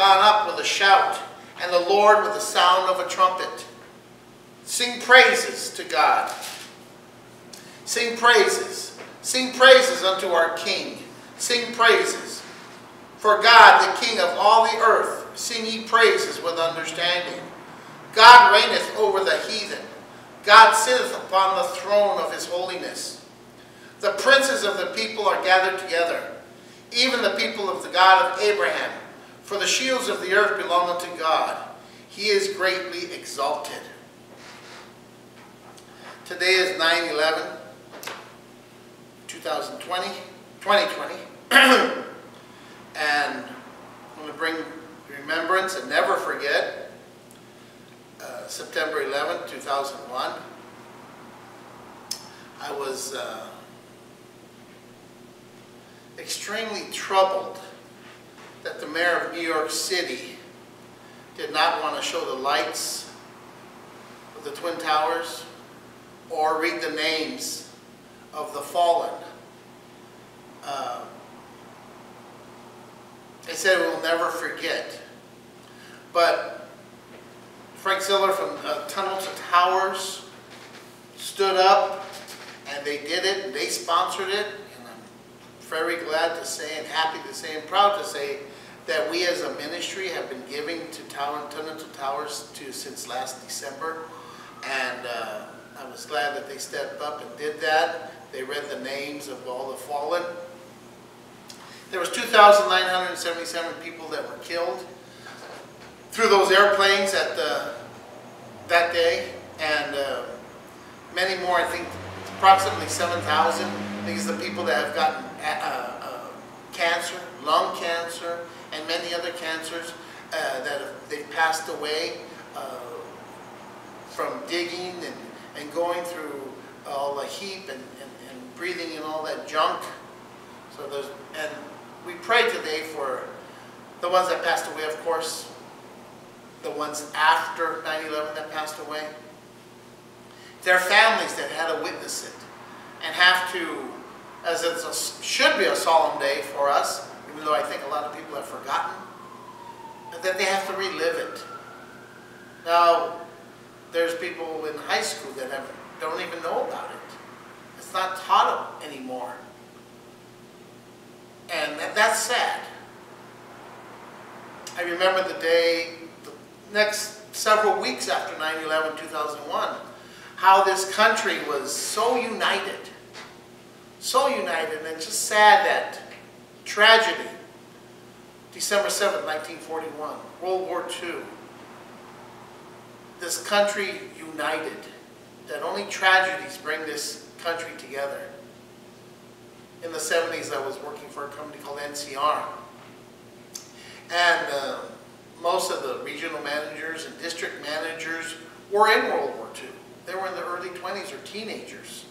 gone up with a shout, and the Lord with the sound of a trumpet. Sing praises to God. Sing praises. Sing praises unto our King. Sing praises. For God, the King of all the earth, sing ye praises with understanding. God reigneth over the heathen. God sitteth upon the throne of his holiness. The princes of the people are gathered together, even the people of the God of Abraham. For the shields of the earth belong unto God. He is greatly exalted. Today is 9-11, 2020, 2020. and I'm going to bring remembrance and never forget uh, September 11, 2001. I was uh, extremely troubled that the mayor of New York City did not want to show the lights of the Twin Towers or read the names of the fallen. Uh, they said we'll never forget. But Frank Siller from uh, Tunnel to Towers stood up and they did it and they sponsored it. And I'm very glad to say and happy to say and proud to say that we as a ministry have been giving to Tower, Tunnel to Towers to, since last December. And uh, I was glad that they stepped up and did that. They read the names of all the fallen. There was 2,977 people that were killed through those airplanes at the, that day, and uh, many more, I think approximately 7,000. These are the people that have gotten uh, cancer, lung cancer, and many other cancers uh, that have, they've passed away uh, from digging and and going through all the heap and, and, and breathing in all that junk. So there's, and we pray today for the ones that passed away, of course, the ones after 9-11 that passed away, their families that had to witness it and have to, as it should be a solemn day for us, even though I think a lot of people have forgotten, that they have to relive it. Now, there's people in high school that have, don't even know about it. It's not taught anymore. And that, that's sad. I remember the day, the next several weeks after 9-11, 2001, how this country was so united. So united, and it's just sad that tragedy, December 7, 1941, World War II, this country united, that only tragedies bring this country together. In the 70s, I was working for a company called NCR. And uh, most of the regional managers and district managers were in World War II. They were in their early 20s or teenagers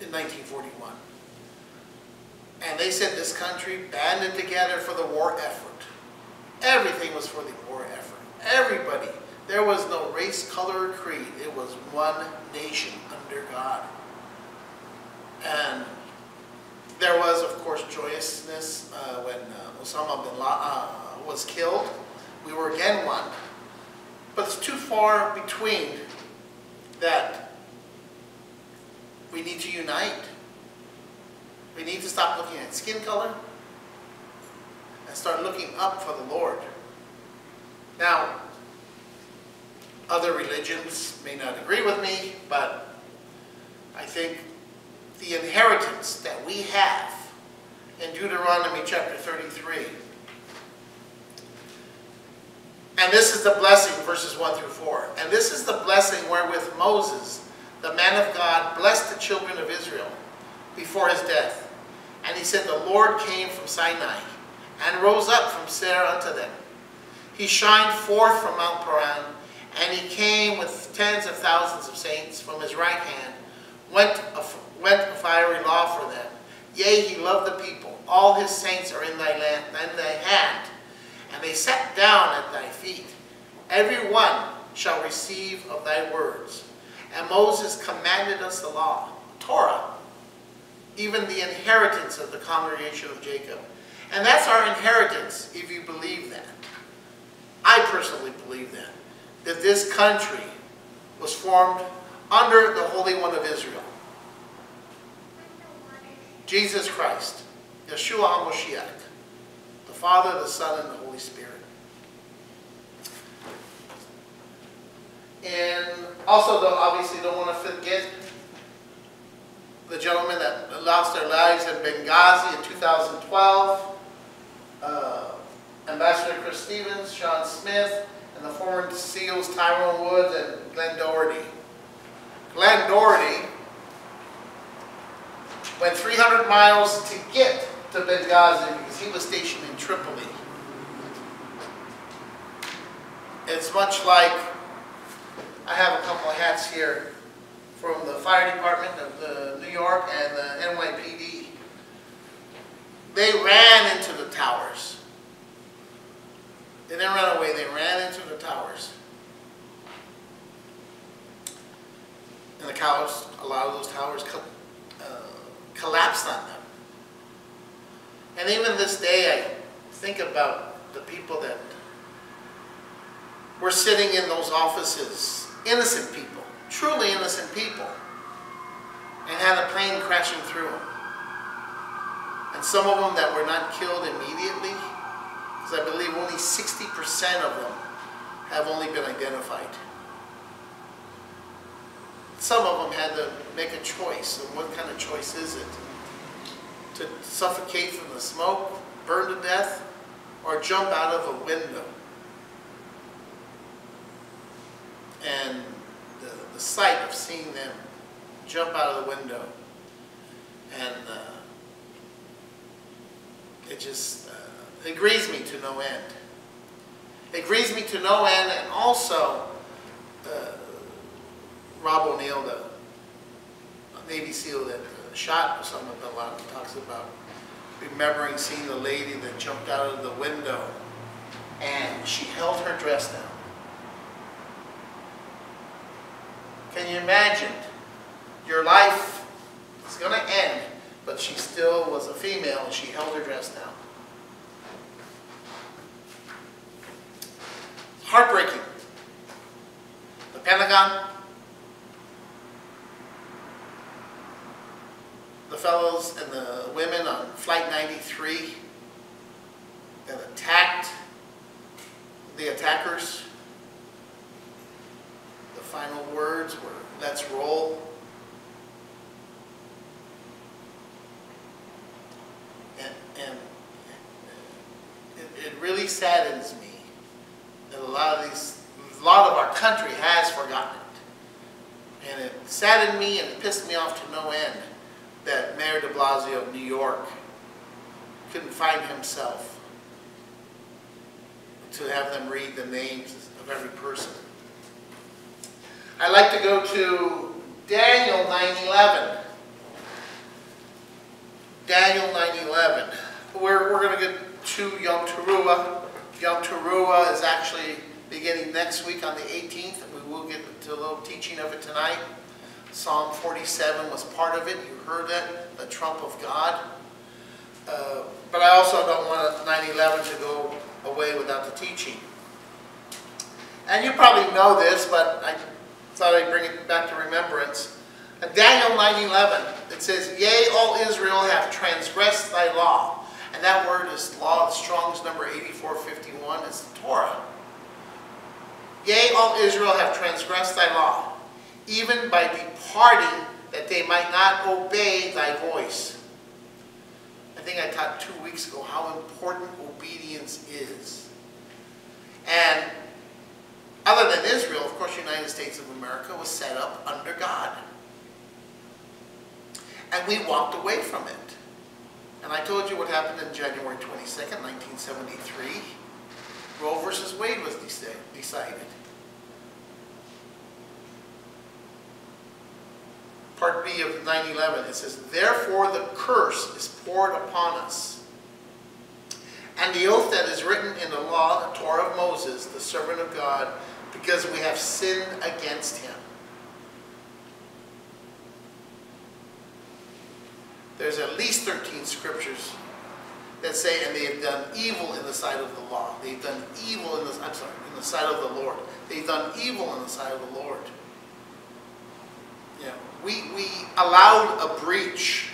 in 1941. And they said this country banded together for the war effort. Everything was for the war effort. Everybody there was no race, color, or creed. It was one nation under God. And there was, of course, joyousness uh, when uh, Osama bin Laden uh, was killed. We were again one. But it's too far between that we need to unite. We need to stop looking at skin color and start looking up for the Lord. Now, other religions may not agree with me, but I think the inheritance that we have in Deuteronomy chapter 33, and this is the blessing, verses 1 through 4. And this is the blessing wherewith Moses, the man of God, blessed the children of Israel before his death. And he said, The Lord came from Sinai and rose up from Seir unto them. He shined forth from Mount Paran and he came with tens of thousands of saints from his right hand, went a, went a fiery law for them. Yea, he loved the people. All his saints are in thy land, in thy hand. And they sat down at thy feet. Every one shall receive of thy words. And Moses commanded us the law, Torah, even the inheritance of the congregation of Jacob. And that's our inheritance, if you believe that. I personally believe that. That this country was formed under the Holy One of Israel. Jesus Christ, Yeshua HaMashiach, the Father, the Son, and the Holy Spirit. And also, obviously don't want to forget the gentlemen that lost their lives in Benghazi in 2012. Uh, Ambassador Chris Stevens, Sean Smith, and the former SEALs Tyrone Woods and Glenn Doherty. Glenn Doherty went 300 miles to get to Benghazi because he was stationed in Tripoli. It's much like, I have a couple of hats here from the fire department of the New York and the NYPD. They ran into the towers. They didn't run away, they ran into the towers. And the cows, a lot of those towers co uh, collapsed on them. And even this day, I think about the people that were sitting in those offices, innocent people, truly innocent people, and had a plane crashing through them. And some of them that were not killed immediately, because I believe only 60% of them have only been identified. Some of them had to make a choice, and what kind of choice is it? To suffocate from the smoke, burn to death, or jump out of a window? And the, the sight of seeing them jump out of the window and uh, it just, uh, it grieves me to no end. It grieves me to no end and also uh, Rob O'Neill, the Navy SEAL that uh, shot Osama bin Laden, talks about remembering seeing the lady that jumped out of the window and she held her dress down. Can you imagine? Your life is going to end, but she still was a female and she held her dress down. Heartbreaking. The Pentagon, the fellows and the women on Flight 93 that attacked the attackers final words were, let's roll. And, and it, it really saddens me that a lot of these, a lot of our country has forgotten it. And it saddened me and pissed me off to no end that Mayor de Blasio of New York couldn't find himself to have them read the names of every person. I'd like to go to Daniel 9.11. Daniel 9.11. We're, we're going to get to Yom Teruah. Yom Teruah is actually beginning next week on the 18th. We will get to a little teaching of it tonight. Psalm 47 was part of it. You heard it, the trump of God. Uh, but I also don't want 9-11 to go away without the teaching. And you probably know this, but I thought I'd bring it back to remembrance. Daniel 9.11, it says, Yea, all Israel have transgressed thy law. And that word is law, Strong's number 8451, it's the Torah. Yea, all Israel have transgressed thy law, even by departing that they might not obey thy voice. I think I taught two weeks ago how important obedience is. And other than Israel, of course, the United States of America was set up under God. And we walked away from it. And I told you what happened on January 22nd, 1973. Roe versus Wade was decided. part B of 911, it says, Therefore the curse is poured upon us. And the oath that is written in the law, the Torah of Moses, the servant of God, because we have sinned against him. There's at least 13 scriptures that say, and they have done evil in the sight of the law. They've done evil in the, I'm sorry, in the sight of the Lord. They've done evil in the sight of the Lord. Yeah, we, we allowed a breach.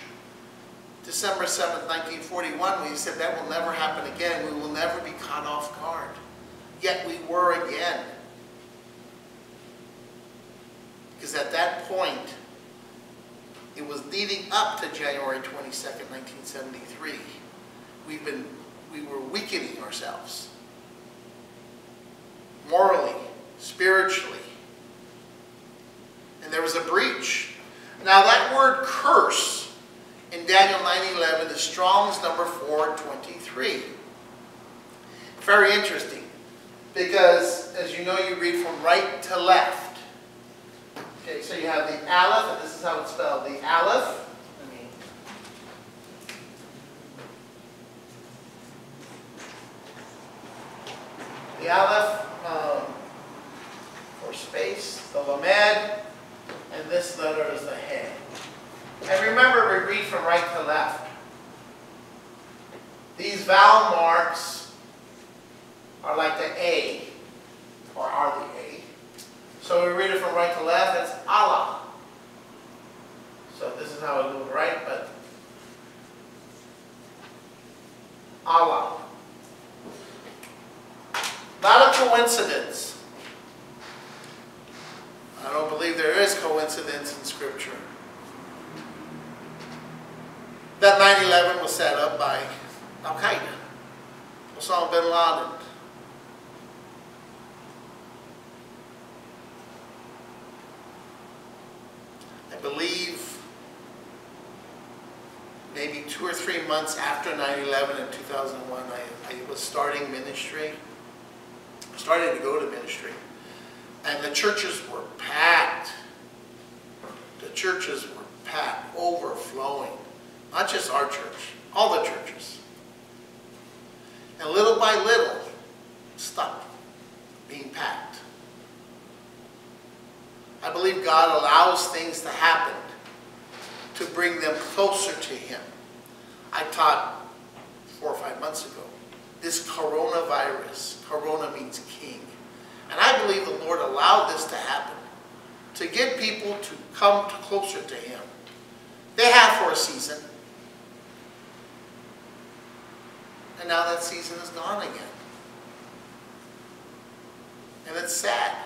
December 7th, 1941, we said that will never happen again. We will never be caught off guard. Yet we were again. Because at that point, it was leading up to January 22nd, 1973. We've been, we were weakening ourselves. Morally, spiritually. And there was a breach. Now that word curse in Daniel 9.11 is Strong's number 423. Very interesting. Because, as you know, you read from right to left. Okay, so you have the aleph, and this is how it's spelled. The aleph, the aleph um, for space, the lamed, and this letter is the he. And remember, we read from right to left. These vowel marks are like the A, or are the A. So we read it from right to left, it's Allah. So this is how it would right, but Allah. Not a coincidence. I don't believe there is coincidence in Scripture. That 9-11 was set up by Al-Qaeda, Osama bin Laden. I believe maybe two or three months after 9-11 in 2001, I, I was starting ministry, starting to go to ministry. And the churches were packed. The churches were packed, overflowing. Not just our church, all the churches. And little by little, stopped being packed. I believe God allows things to happen to bring them closer to Him. I taught four or five months ago, this coronavirus, corona means king. And I believe the Lord allowed this to happen to get people to come closer to Him. They have for a season. And now that season is gone again. And it's sad.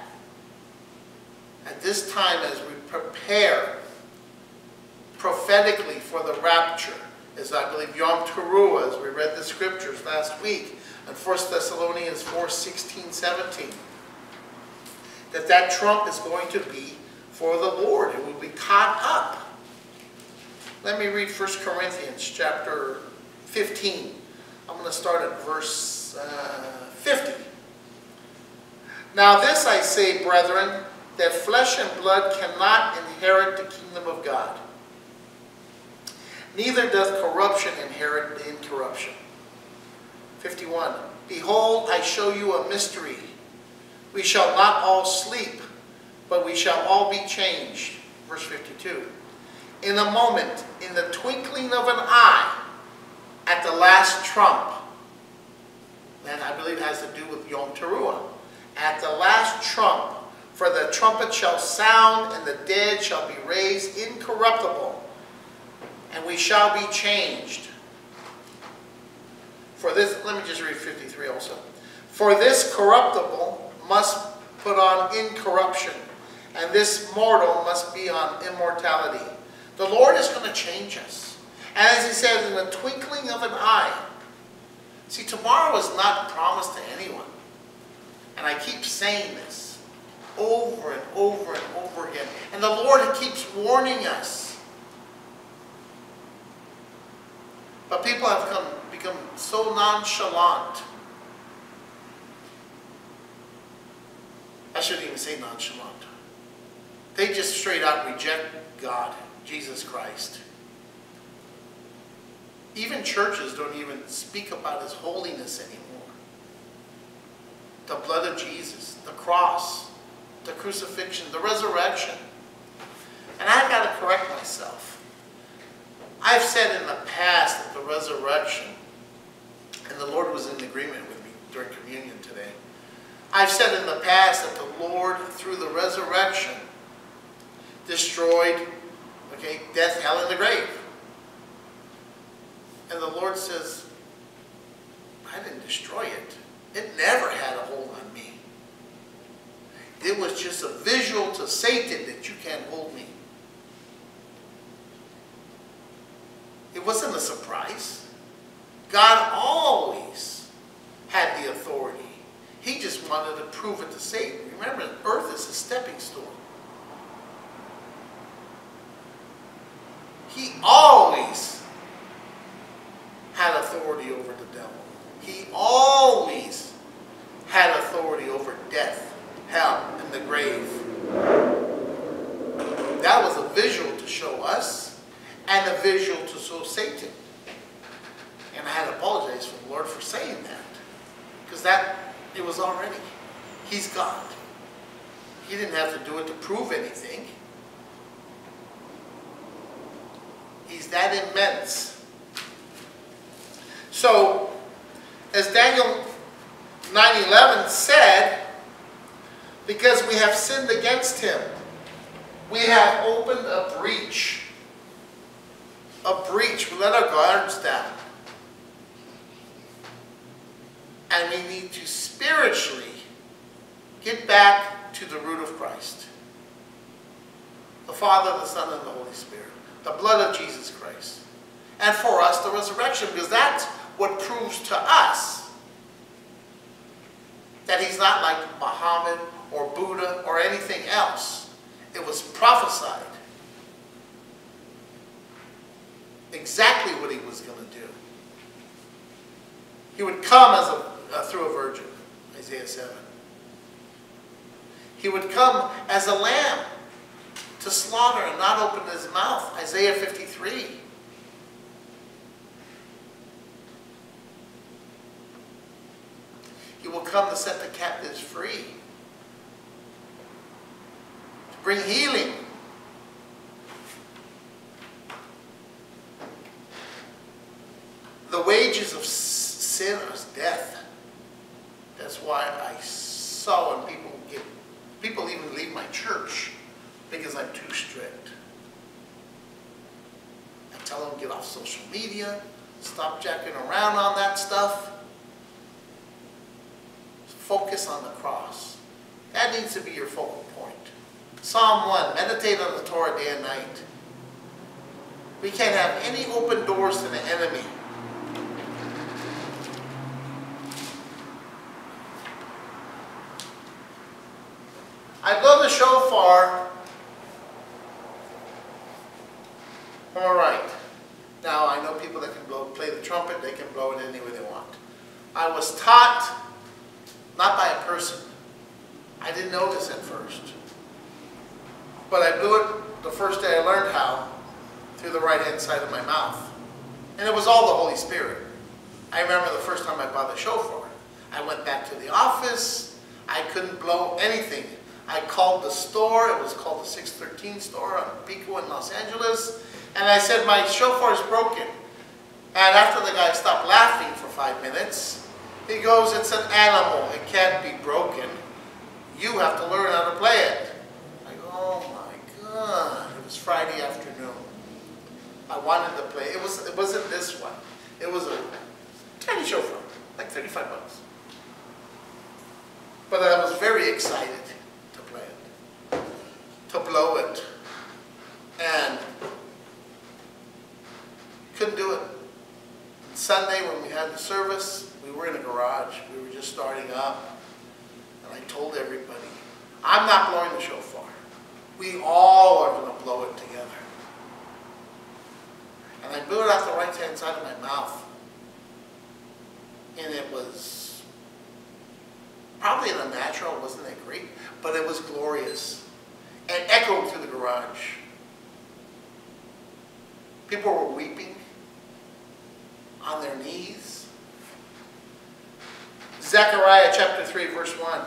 At this time, as we prepare prophetically for the rapture, as I believe Yom Teruah, as we read the scriptures last week, in 1 Thessalonians 4, 16, 17, that that trump is going to be for the Lord. It will be caught up. Let me read 1 Corinthians chapter 15. I'm going to start at verse uh, 50. Now this I say, brethren, that flesh and blood cannot inherit the kingdom of God. Neither doth corruption inherit incorruption. 51. Behold, I show you a mystery. We shall not all sleep, but we shall all be changed. Verse 52. In a moment, in the twinkling of an eye, at the last trump, that I believe has to do with Yom Teruah, at the last trump, for the trumpet shall sound, and the dead shall be raised incorruptible, and we shall be changed. For this, let me just read 53 also. For this corruptible must put on incorruption, and this mortal must be on immortality. The Lord is going to change us. And as he said, in the twinkling of an eye. See, tomorrow is not promised to anyone. And I keep saying this over and over and over again. And the Lord keeps warning us. But people have come, become so nonchalant. I shouldn't even say nonchalant. They just straight out reject God, Jesus Christ. Even churches don't even speak about his holiness anymore. The blood of Jesus, the cross, the crucifixion, the resurrection. And I've got to correct myself. I've said in the past that the resurrection, and the Lord was in agreement with me during communion today. I've said in the past that the Lord, through the resurrection, destroyed, okay, death, hell, and the grave. And the Lord says, I didn't destroy it. It never had a hold on me. It was just a visual to Satan that you can't hold me. Wasn't a surprise. God always had the authority. He just wanted to prove it to Satan. Remember, earth is a stepping stone. He always had authority over the devil. He always had authority over death, hell, and the grave. That was a visual to show us and a visual to show Satan. And I had to apologize for the Lord for saying that. Because that, it was already. He's God. He didn't have to do it to prove anything. He's that immense. So, as Daniel 9.11 said, because we have sinned against him, we have opened a breach. A breach. We let our guards down. And we need to spiritually get back to the root of Christ. The Father, the Son, and the Holy Spirit. The blood of Jesus Christ. And for us, the resurrection, because that's what proves to us that he's not like Muhammad or Buddha or anything else. It was prophesied exactly what he was going to do. He would come as a, uh, through a virgin, Isaiah 7. He would come as a lamb to slaughter and not open his mouth, Isaiah 53. He will come to set the captives free, to bring healing. The wages of sin is death. That's why I saw when people get, people even leave my church because I'm too strict. I tell them get off social media, stop jacking around on that stuff. Focus on the cross. That needs to be your focal point. Psalm 1, meditate on the Torah day and night. We can't have any open doors to the enemy. I blow the shofar. All right. Now I know people that can blow, play the trumpet. They can blow it any way they want. I was taught not by a person. I didn't know this at first. But I blew it the first day I learned how through the right hand side of my mouth. And it was all the Holy Spirit. I remember the first time I bought the shofar. I went back to the office. I couldn't blow anything. I called the store. It was called the 613 store on Pico in Los Angeles. And I said, my shofar is broken. And after the guy stopped laughing for five minutes, he goes, it's an animal. It can't be broken. You have to learn how to play it. I go, oh my God. It was Friday afternoon. I wanted to play. It, was, it wasn't this one. It was a tiny shofar, like 35 bucks. But I was very excited to play it, to blow it. And couldn't do it. Sunday when we had the service, we were in a garage. We were just starting up. And I told everybody, I'm not blowing the shofar. We all are going to blow it together. And I blew it out the right hand side of my mouth. And it was probably in a natural, wasn't that great? But it was glorious. And echoed through the garage. People were weeping on their knees. Zechariah chapter 3, verse 1.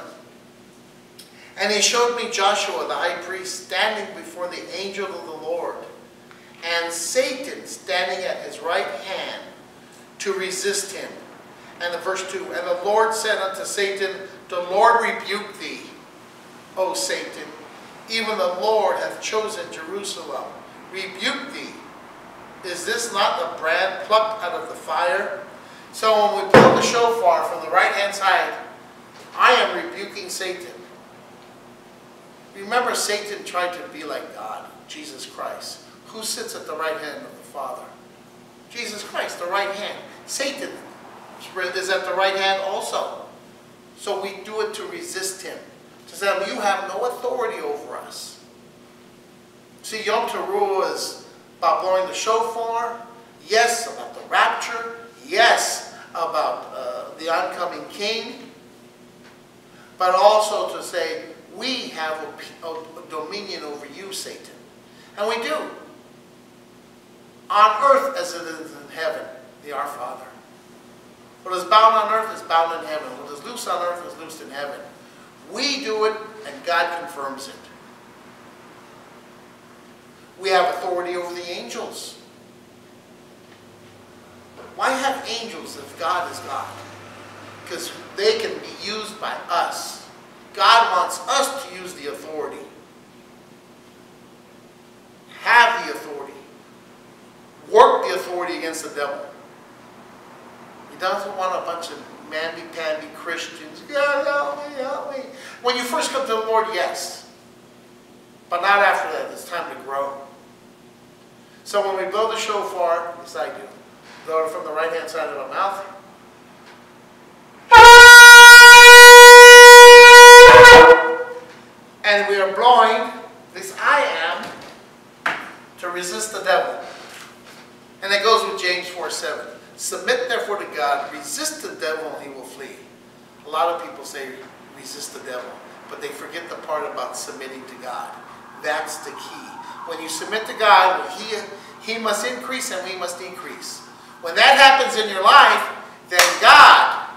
And he showed me Joshua the high priest standing before the angel of the Lord, and Satan standing at his right hand to resist him. And the verse 2, And the Lord said unto Satan, The Lord rebuke thee, O Satan. Even the Lord hath chosen Jerusalem. Rebuke thee. Is this not the brand plucked out of the fire? So when we blow the shofar from the right hand side, I am rebuking Satan. Remember, Satan tried to be like God, Jesus Christ. Who sits at the right hand of the Father? Jesus Christ, the right hand. Satan is at the right hand also. So we do it to resist him. To say, you have no authority over us. See, Yom Teruah is about blowing the shofar. Yes, about the rapture. Yes, about uh, the oncoming king. But also to say, we have a, a, a dominion over you, Satan. And we do. On earth as it is in heaven, the Our Father. What is bound on earth is bound in heaven. What is loose on earth is loosed in heaven. We do it, and God confirms it. We have authority over the angels. Why have angels if God is God? Because they can be used by us. God wants us to use the authority. Have the authority. Work the authority against the devil. Doesn't want a bunch of mamby-pamby Christians. God, help me, help me. When you first come to the Lord, yes. But not after that. It's time to grow. So when we blow the shofar, yes I do, blow it from the right-hand side of our mouth. And we are blowing, this I am, to resist the devil. And it goes with James 4, 7. Submit therefore to God, resist the devil, and he will flee. A lot of people say resist the devil, but they forget the part about submitting to God. That's the key. When you submit to God, he, he must increase and we must decrease. When that happens in your life, then God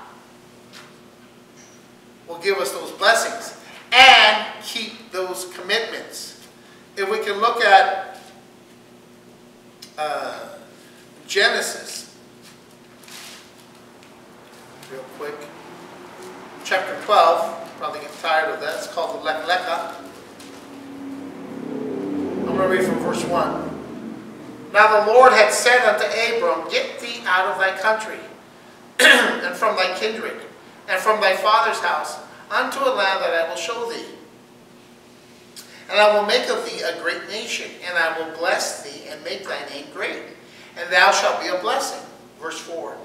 will give us those blessings and keep those commitments. If we can look at uh, Genesis, real quick. Chapter 12, probably get tired of that. It's called the Lech Lecha. I'm going to read from verse 1. Now the Lord had said unto Abram, Get thee out of thy country, and from thy kindred, and from thy father's house, unto a land that I will show thee. And I will make of thee a great nation, and I will bless thee, and make thy name great, and thou shalt be a blessing. Verse 4.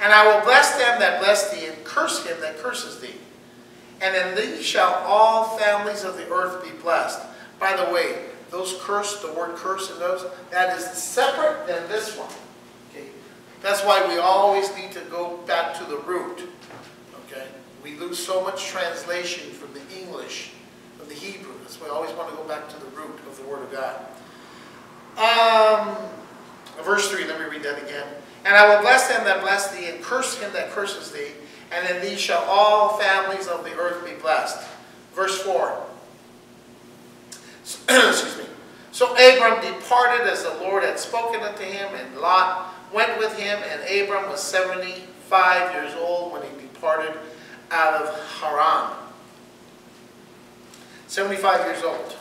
And I will bless them that bless thee, and curse him that curses thee. And in thee shall all families of the earth be blessed. By the way, those curse, the word curse in those, that is separate than this one. Okay? That's why we always need to go back to the root. Okay? We lose so much translation from the English, from the Hebrew. That's why we always want to go back to the root of the Word of God. Um, verse 3, let me read that again. And I will bless them that bless thee, and curse him that curses thee, and in thee shall all families of the earth be blessed. Verse 4. Excuse me. So Abram departed as the Lord had spoken unto him, and Lot went with him, and Abram was 75 years old when he departed out of Haran. 75 years old.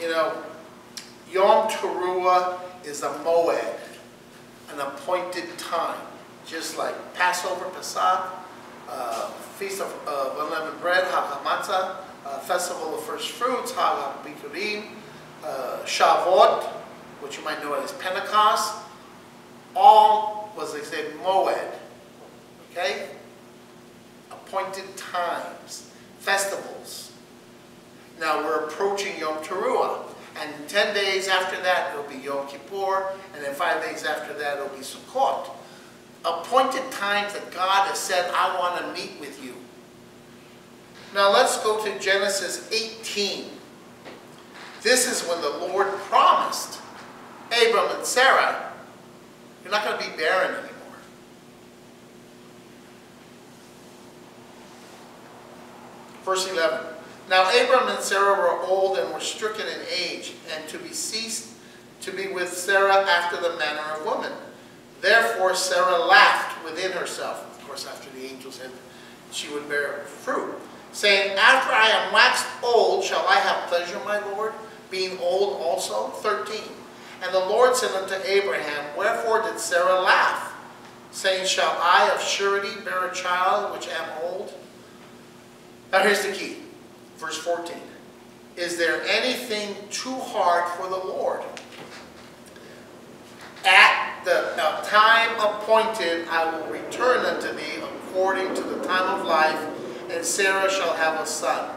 You know, Yom Teruah is a moed, an appointed time, just like Passover, Pesach, uh, Feast of uh, Unleavened Bread, Hag uh, Festival of First Fruits, Hag Bikurim, uh, Shavuot, which you might know as Pentecost, all was, they say, moed, okay? Appointed times, festivals. Now we're approaching Yom Teruah. And 10 days after that, it'll be Yom Kippur. And then five days after that, it'll be Sukkot. Appointed times that God has said, I want to meet with you. Now let's go to Genesis 18. This is when the Lord promised Abram and Sarah, you're not going to be barren anymore. Verse 11. Now Abram and Sarah were old and were stricken in age, and to be ceased to be with Sarah after the manner of woman. Therefore Sarah laughed within herself. Of course, after the angel said she would bear fruit, saying, After I am waxed old, shall I have pleasure, my Lord, being old also? 13. And the Lord said unto Abraham, Wherefore did Sarah laugh, saying, Shall I of surety bear a child which am old? Now here's the key. Verse 14. Is there anything too hard for the Lord? At the uh, time appointed I will return unto thee according to the time of life, and Sarah shall have a son.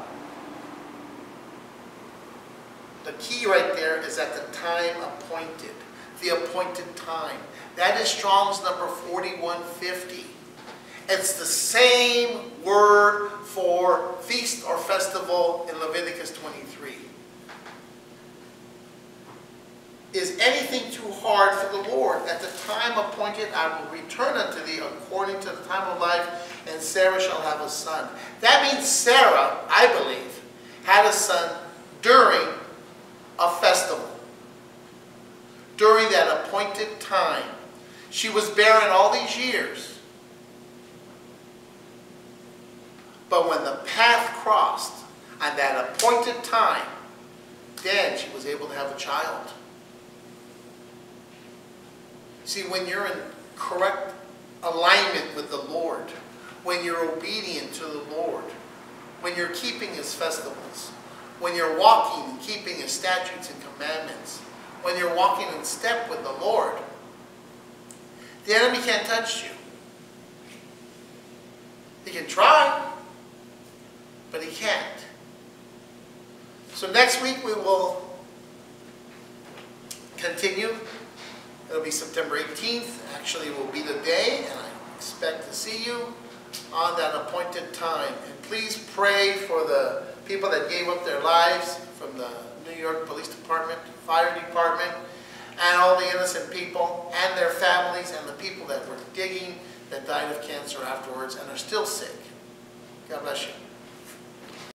The key right there is at the time appointed. The appointed time. That is Strong's number 4150. It's the same word for feast or festival in Leviticus 23. Is anything too hard for the Lord? At the time appointed, I will return unto thee according to the time of life, and Sarah shall have a son. That means Sarah, I believe, had a son during a festival. During that appointed time. She was barren all these years. But when the path crossed on that appointed time, then she was able to have a child. See, when you're in correct alignment with the Lord, when you're obedient to the Lord, when you're keeping His festivals, when you're walking and keeping His statutes and commandments, when you're walking in step with the Lord, the enemy can't touch you. He can try, but he can't. So next week we will continue. It'll be September 18th. Actually, it will be the day, and I expect to see you on that appointed time. And please pray for the people that gave up their lives from the New York Police Department, Fire Department, and all the innocent people and their families and the people that were digging that died of cancer afterwards and are still sick. God bless you.